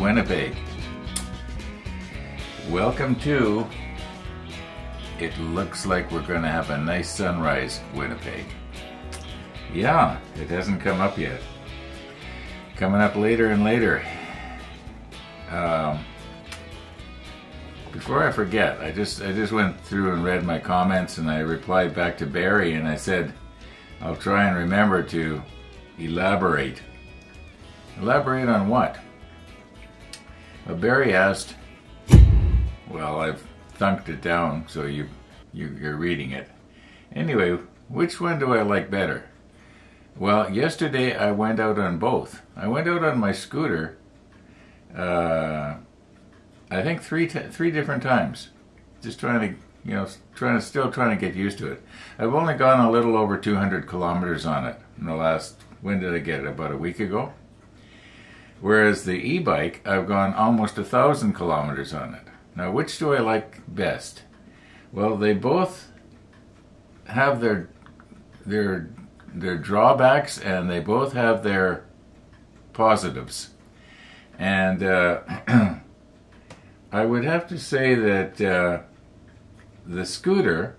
Winnipeg. Welcome to. It looks like we're to have a nice sunrise, Winnipeg. Yeah, it hasn't come up yet. Coming up later and later. Um, before I forget, I just I just went through and read my comments and I replied back to Barry and I said I'll try and remember to elaborate. Elaborate on what? Barry asked. Well, I've thunked it down, so you, you you're reading it. Anyway, which one do I like better? Well, yesterday I went out on both. I went out on my scooter. Uh, I think three three different times, just trying to you know trying to still trying to get used to it. I've only gone a little over 200 kilometers on it in the last. When did I get it? About a week ago. Whereas the e-bike, I've gone almost a thousand kilometers on it. Now, which do I like best? Well, they both have their their their drawbacks, and they both have their positives. And uh, I would have to say that uh, the scooter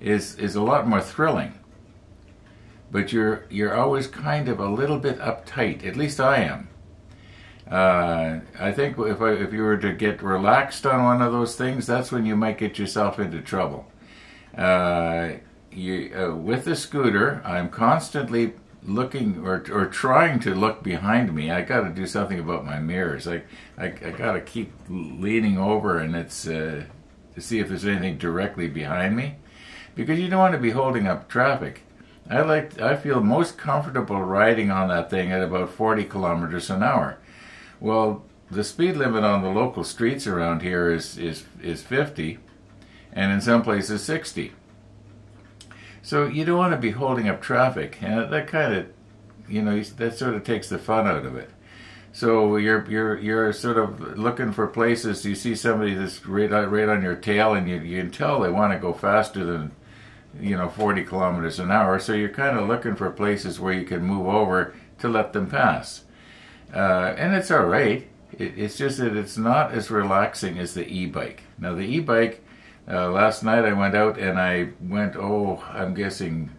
is is a lot more thrilling. But you're you're always kind of a little bit uptight. At least I am. Uh, I think if I, if you were to get relaxed on one of those things, that's when you might get yourself into trouble. Uh, you, uh, with the scooter, I'm constantly looking or or trying to look behind me. I got to do something about my mirrors. I I, I got to keep leaning over and it's uh, to see if there's anything directly behind me, because you don't want to be holding up traffic. I like I feel most comfortable riding on that thing at about 40 kilometers an hour. Well, the speed limit on the local streets around here is is is 50, and in some places 60. So you don't want to be holding up traffic, and that kind of, you know, that sort of takes the fun out of it. So you're you're you're sort of looking for places. You see somebody that's right right on your tail, and you you can tell they want to go faster than, you know, 40 kilometers an hour. So you're kind of looking for places where you can move over to let them pass, uh, and it's all right. It, it's just that it's not as relaxing as the e-bike. Now the e-bike uh, last night I went out and I went, oh, I'm guessing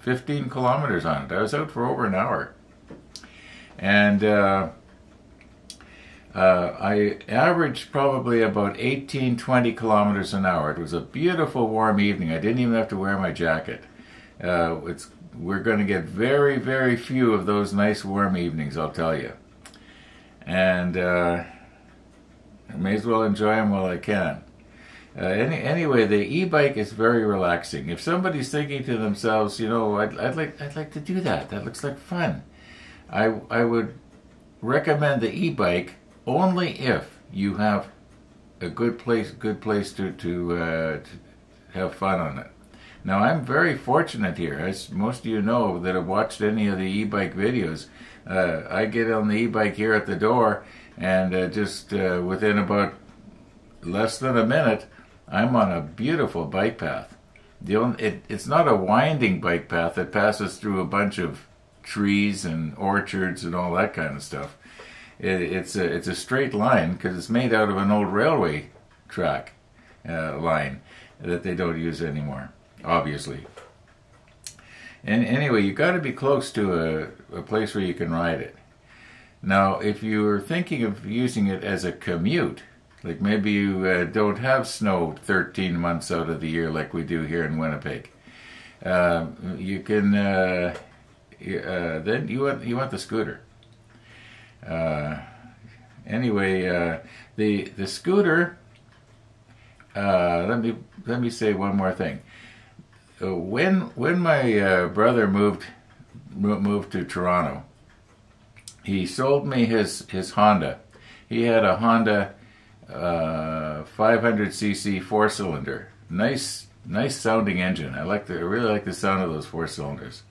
15 kilometers on it. I was out for over an hour. And uh, uh, I averaged probably about 18, 20 kilometers an hour. It was a beautiful warm evening. I didn't even have to wear my jacket. Uh, it's, we're going to get very, very few of those nice warm evenings, I'll tell you. And uh, I may as well enjoy them while I can. Uh, any, anyway, the e-bike is very relaxing. If somebody's thinking to themselves, you know, I'd, I'd like I'd like to do that. That looks like fun. I I would recommend the e-bike only if you have a good place good place to to, uh, to have fun on it. Now I'm very fortunate here, as most of you know that have watched any of the e-bike videos. Uh, I get on the e-bike here at the door, and uh, just uh, within about less than a minute, I'm on a beautiful bike path. The only, it, it's not a winding bike path that passes through a bunch of trees and orchards and all that kind of stuff. It, it's a it's a straight line because it's made out of an old railway track uh, line that they don't use anymore, obviously. And anyway, you've got to be close to a, a place where you can ride it. Now, if you are thinking of using it as a commute, like maybe you uh, don't have snow 13 months out of the year like we do here in Winnipeg. Uh, you can uh, uh, then you want you want the scooter. Uh, anyway, uh, the the scooter. let me let me say one more thing. when when my brother moved moved to Toronto, he sold me his his Honda. He had a Honda uh, 500cc four cylinder. Nice, nice sounding engine. I like the, I really like the sound of those four cylinders.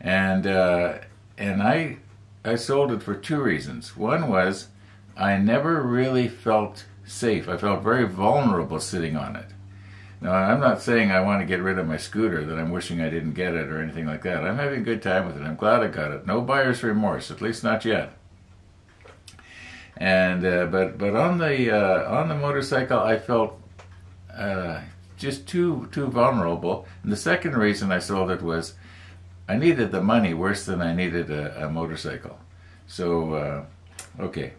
And uh, and I I sold it for two reasons. One was I never really felt safe. I felt very vulnerable sitting on it. Now I'm not saying I want to get rid of my scooter that I'm wishing I didn't get it or anything like that. I'm having a good time with it. I'm glad I got it. No buyer's remorse, at least not yet. And uh, but but on the uh, on the motorcycle, I felt uh, just too too vulnerable. And the second reason I sold it was I needed the money worse than I needed a, a motorcycle. So uh, okay.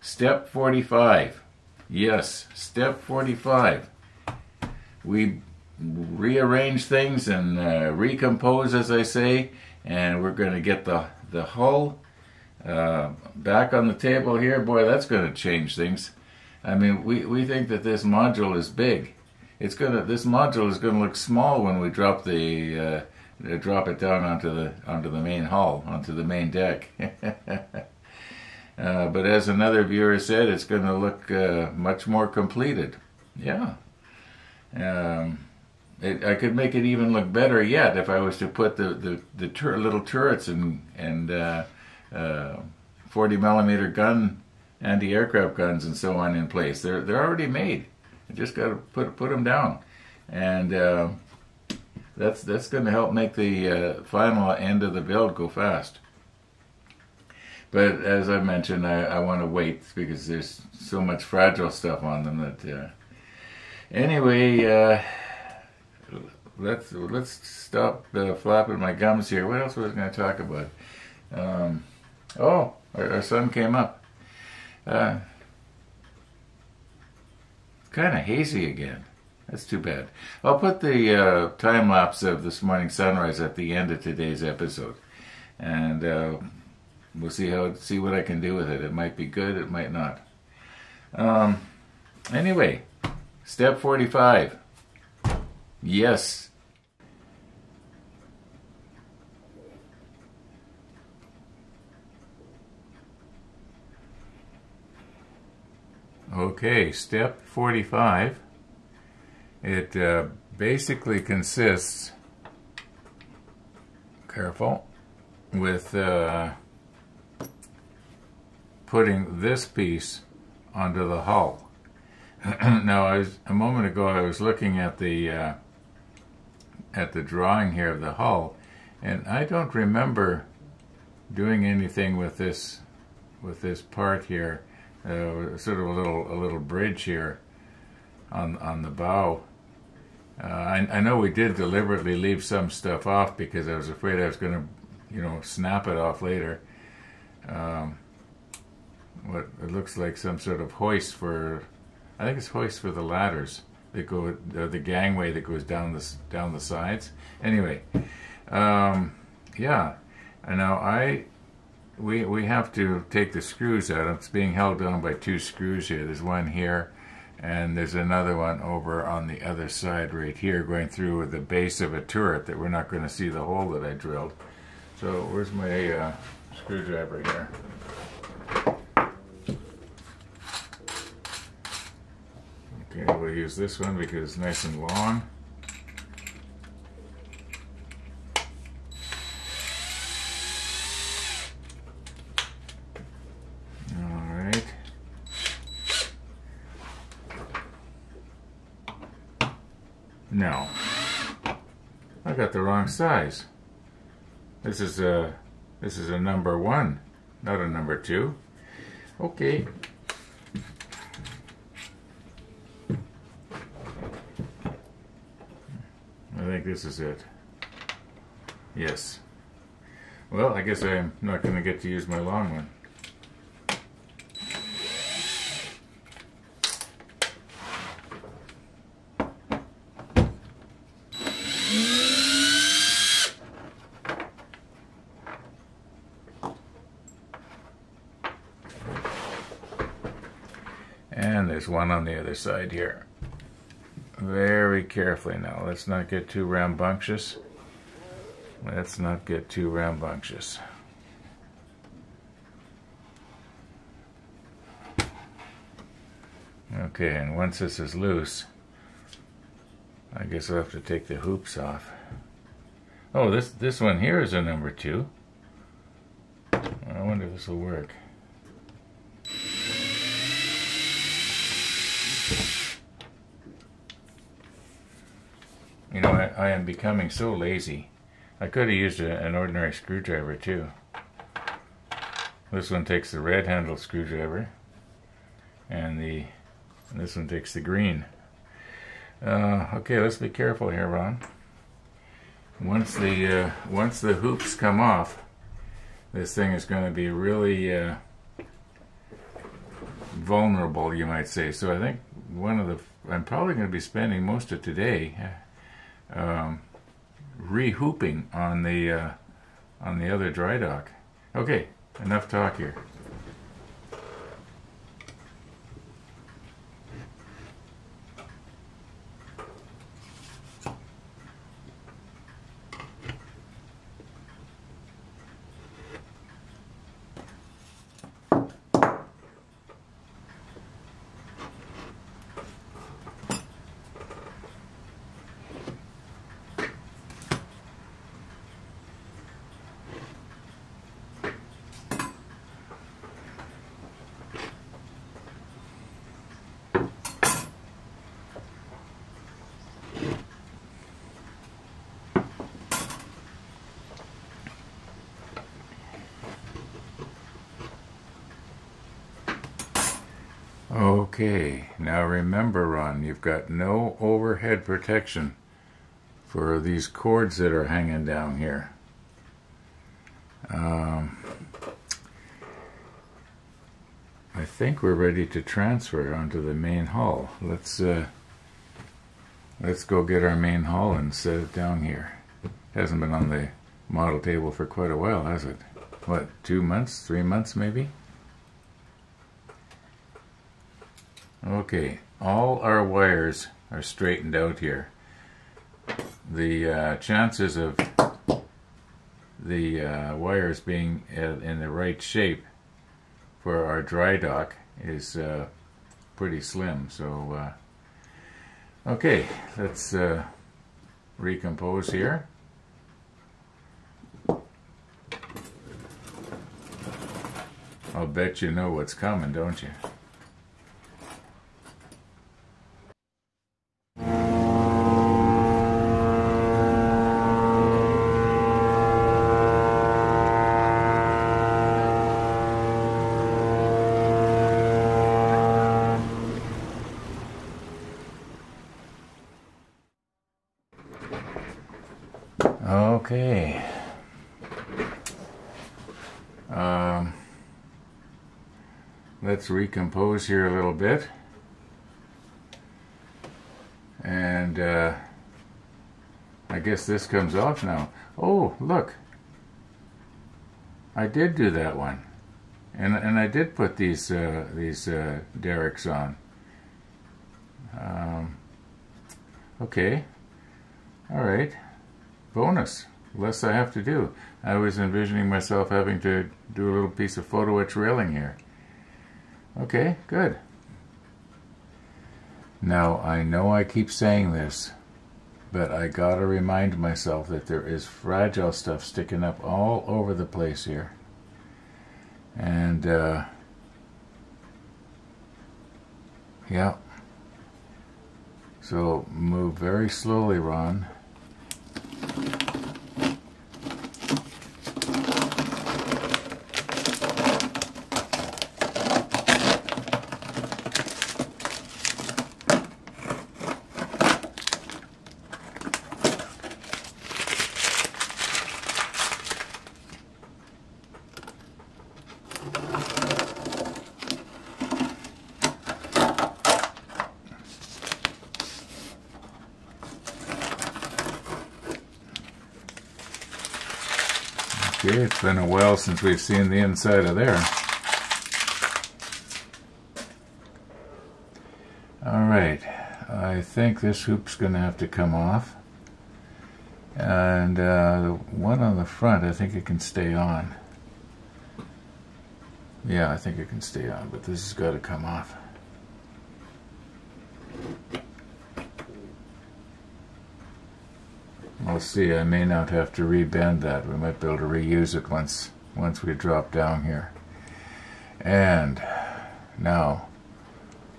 Step forty five. Yes, step forty five. We rearrange things and uh, recompose, as I say, and we're going to get the the hull uh, back on the table here. Boy, that's going to change things. I mean, we, we think that this module is big. It's gonna this module is gonna look small when we drop the drop it down onto the onto the main hull onto the main deck. uh, but as another viewer said, it's going to look uh, much more completed. Yeah. Um, it, I could make it even look better yet if I was to put the the, the tur- little turrets and and uh, uh, 40 millimeter gun anti-aircraft guns and so on in place. They're they're already made. I just got to put put them down, and uh, that's that's going to help make the uh, final end of the build go fast. But as I mentioned, I, I want to wait because there's so much fragile stuff on them that. Uh, anyway, uh, let's let's stop uh, flapping my gums here. What else was I going to talk about? Um, oh, our, our, sun came up. Uh, kind of hazy again. That's too bad. I'll put the uh, time lapse of this morning sunrise at the end of today's episode, and uh, we'll see how see what I can do with it. It might be good. It might not. Um, anyway, step forty-five. Yes. Okay, step 45. It uh, basically consists, careful, with uh, putting this piece onto the hull. now, I was, a moment ago, I was looking at the uh, at the drawing here of the hull, and I don't remember doing anything with this with this part here uh, sort of a little a little bridge here on on the bow. Uh, I, I know we did deliberately leave some stuff off because I was afraid I was going to, you know, snap it off later. Um, what it looks like some sort of hoist for, I think it's hoist for the ladders that go the gangway that goes down the down the sides. Anyway, um, yeah. And now I we we have to take the screws out. It's being held down by two screws here. There's one here, and there's another one over on the other side right here, going through the base of a turret that we're not going to see the hole that I drilled. So where's my uh, screwdriver here? Okay, we'll use this one because it's nice and long. No. I got the wrong size. This is a this is a number one, not a number two. Okay. I think this is it. Yes. Well, I guess I'm not going to get to use my long one. And there's one on the other side here. Very carefully now. Let's not get too rambunctious. Let's not get too rambunctious. Okay, and once this is loose, I guess I'll have to take the hoops off. Oh, this this one here is a number two. I wonder if this will work. You know, I, I am becoming so lazy. I could have used a, an ordinary screwdriver too. this one takes the red handle screwdriver, and the and this one takes the green. Uh, okay, let's be careful here, Ron. Once the uh, once the hoops come off, this thing is going to be really uh, vulnerable, you might say. So I think one of the I'm probably going to be spending most of today um, re-hooping on the uh, on the other dry dock. Okay, enough talk here. Okay, now remember Ron, you've got no overhead protection for these cords that are hanging down here. Um, I think we're ready to transfer onto the main hull. Let's uh, let's go get our main hull and set it down here. Hasn't been on the model table for quite a while, has it? What, two months, three months maybe? Okay, all our wires are straightened out here. The uh, chances of the uh, wires being in the right shape for our dry dock is uh, pretty slim. So, uh, okay, let's uh, recompose here. I'll bet you know what's coming, don't you? Okay. Um, let's recompose here a little bit. And uh, I guess this comes off now. Oh, look. I did do that one. And, and I did put these, uh, these uh, derricks on. Um, okay. All right. Bonus less I have to do. I was envisioning myself having to do a little piece of photo etch railing here. Okay, good. Now, I know I keep saying this, but I gotta remind myself that there is fragile stuff sticking up all over the place here. And, uh, yeah. So move very slowly, Ron. Okay, it's been a while since we've seen the inside of there. Alright, I think this hoop's going to have to come off. And uh, the one on the front, I think it can stay on. Yeah, I think it can stay on, but this has got to come off. We'll see, I may not have to rebend that. We might be able to reuse it once, once we drop down here. And now,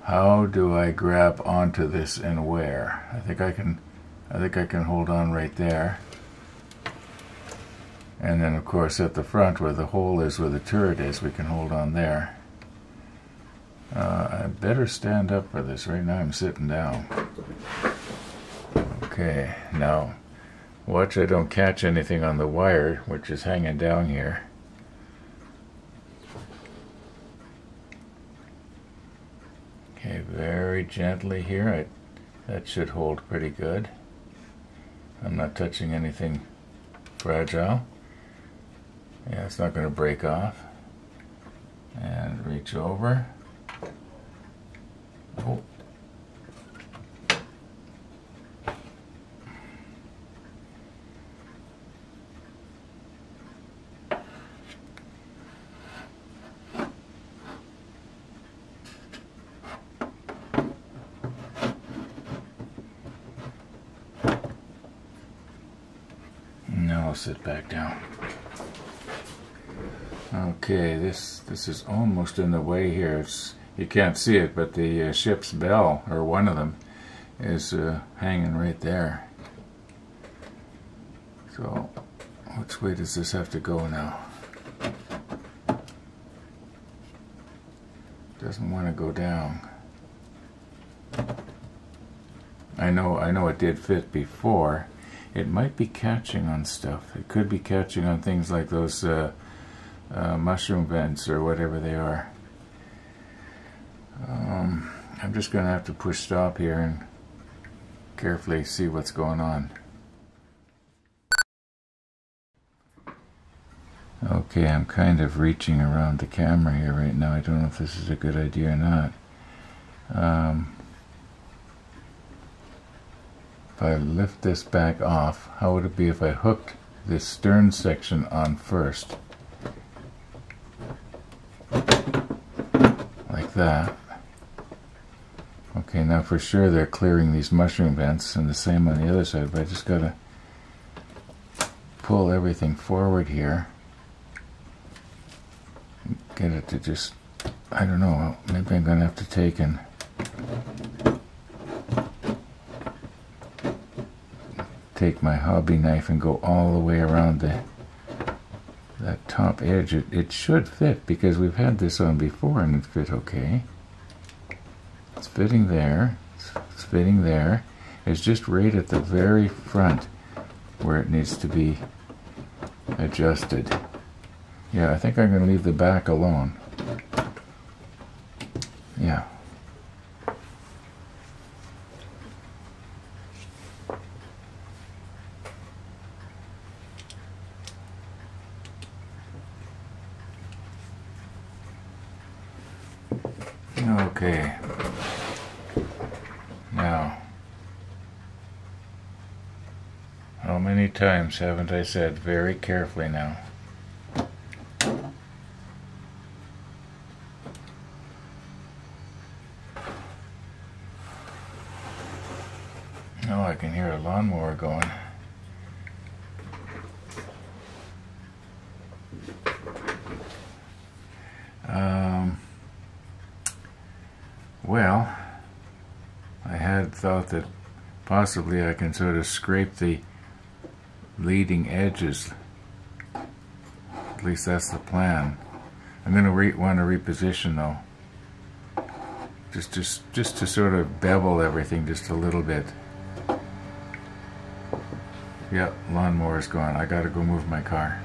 how do I grab onto this and where? I think I can, I think I can hold on right there. And then of course at the front where the hole is where the turret is, we can hold on there. Uh, I better stand up for this. Right now I'm sitting down. Okay, now watch I don't catch anything on the wire, which is hanging down here. Okay, very gently here. I, that should hold pretty good. I'm not touching anything fragile. Yeah, it's not going to break off. And reach over. Oh. Now I'll sit back down. Okay, this this is almost in the way here. It's you can't see it, but the uh, ship's bell, or one of them, is uh, hanging right there. So, which way does this have to go now? Doesn't want to go down. I know, I know it did fit before. It might be catching on stuff. It could be catching on things like those uh, uh, mushroom vents or whatever they are. Um, I'm just going to have to push stop here and carefully see what's going on. Okay, I'm kind of reaching around the camera here right now. I don't know if this is a good idea or not. Um, if I lift this back off, how would it be if I hooked this stern section on first? Like that. Okay, now for sure they're clearing these mushroom vents, and the same on the other side, but I just gotta pull everything forward here. Get it to just, I don't know, maybe I'm gonna have to take and take my hobby knife and go all the way around the that top edge. It, it should fit because we've had this on before and it fit okay. It's fitting there. It's, it's fitting there. It's just right at the very front where it needs to be adjusted. Yeah, I think I'm going to leave the back alone. Yeah. Okay. Now, how many times haven't I said very carefully now? Oh, I can hear a lawnmower going. Um, well, I had thought that possibly I can sort of scrape the leading edges. At least that's the plan. I'm going to want to reposition though. Just, just, just to sort of bevel everything just a little bit. Yep, lawnmower's gone. I gotta go move my car.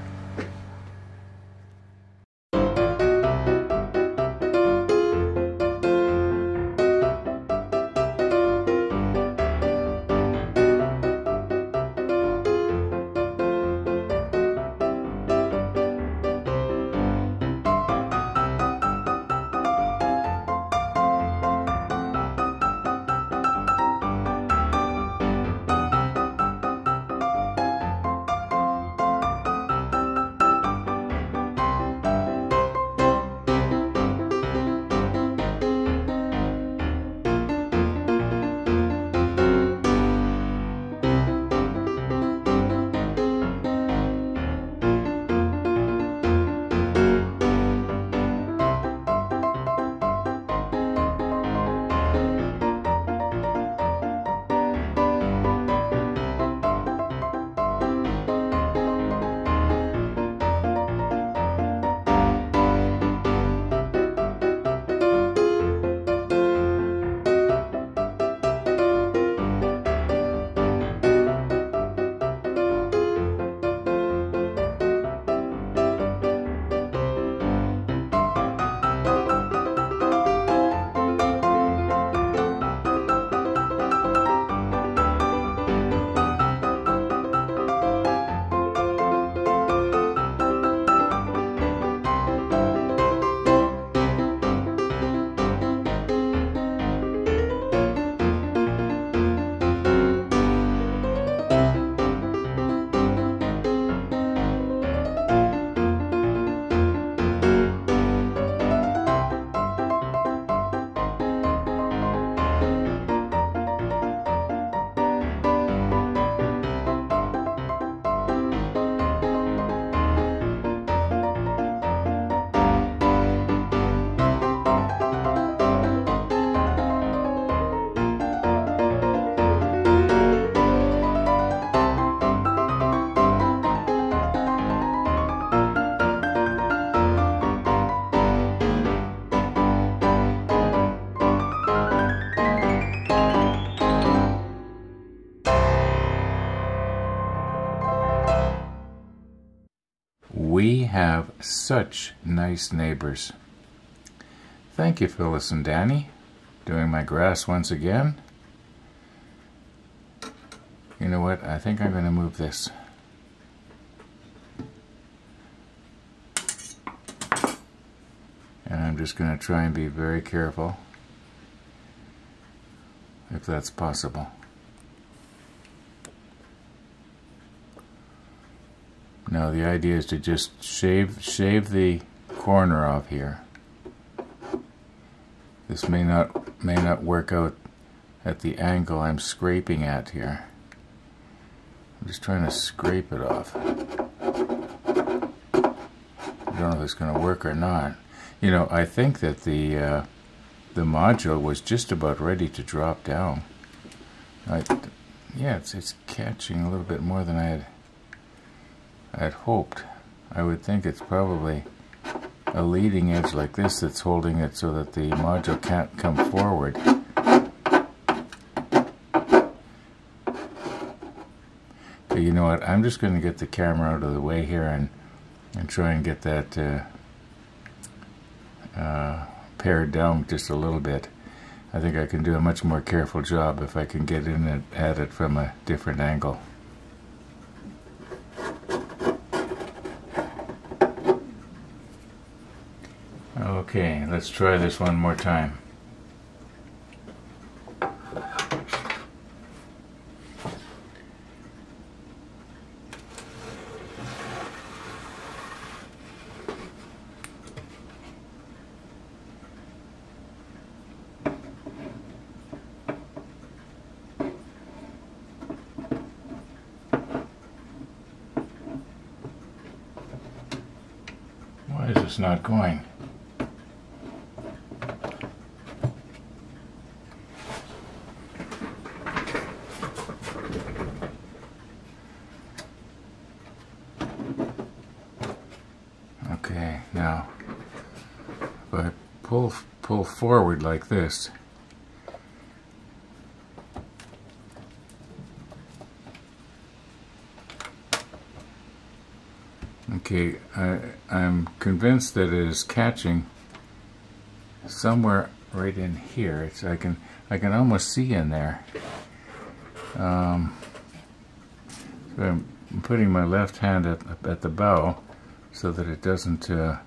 Have such nice neighbors. Thank you, Phyllis and Danny. Doing my grass once again. You know what? I think I'm going to move this. And I'm just going to try and be very careful if that's possible. Now the idea is to just shave shave the corner off here. This may not may not work out at the angle I'm scraping at here. I'm just trying to scrape it off. I don't know if it's going to work or not. You know, I think that the uh, the module was just about ready to drop down. I, yeah, it's it's catching a little bit more than I had I had hoped. I would think it's probably a leading edge like this that's holding it so that the module can't come forward. But you know what, I'm just going to get the camera out of the way here and, and try and get that uh, uh, pared down just a little bit. I think I can do a much more careful job if I can get in at it from a different angle. Okay, let's try this one more time. Why is this not going? Okay, now if I pull forward like this, okay, I, I'm convinced that it is catching somewhere right in here. It's I can I can almost see in there. Um, so I'm putting my left hand at, at the bow so that it doesn't uh,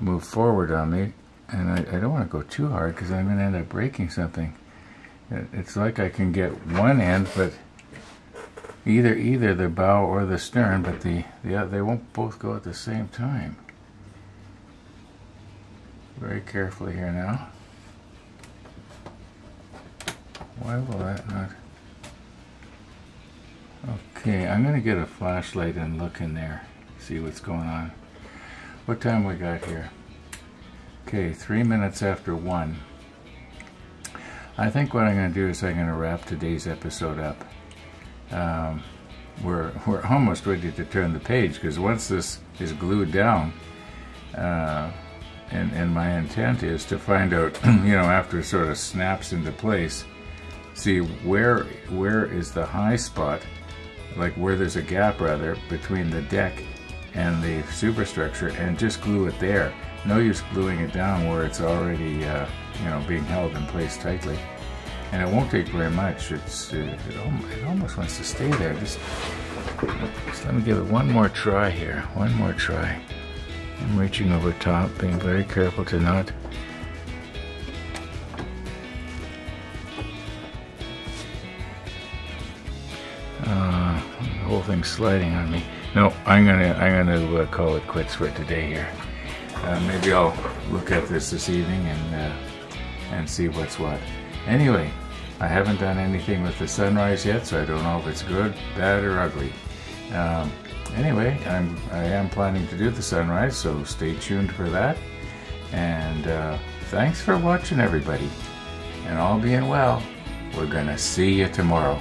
move forward on me. And I, I don't want to go too hard because I'm going to end up breaking something. It's like I can get one end, but either either the bow or the stern, but the, the they won't both go at the same time. Very carefully here now. Why will that not? Okay, I'm going to get a flashlight and look in there, see what's going on. What time we got here? Okay, three minutes after one. I think what I'm going to do is I'm going to wrap today's episode up. Um, we're, we're almost ready to turn the page because once this is glued down, uh, and, and my intent is to find out, you know, after it sort of snaps into place, see where where is the high spot like where there's a gap rather between the deck and the superstructure and just glue it there. No use gluing it down where it's already uh, you know being held in place tightly. And it won't take very much. It's uh, it, almost, it almost wants to stay there. Just, just let me give it one more try here. One more try. I'm reaching over top, being very careful to not The whole thing's sliding on me. No, I'm gonna I'm gonna uh, call it quits for today here. Uh, maybe I'll look at this this evening and uh, and see what's what. Anyway, I haven't done anything with the sunrise yet, so I don't know if it's good, bad, or ugly. Um, anyway, I'm I am planning to do the sunrise, so stay tuned for that. And uh, thanks for watching, everybody. And all being well, we're gonna see you tomorrow.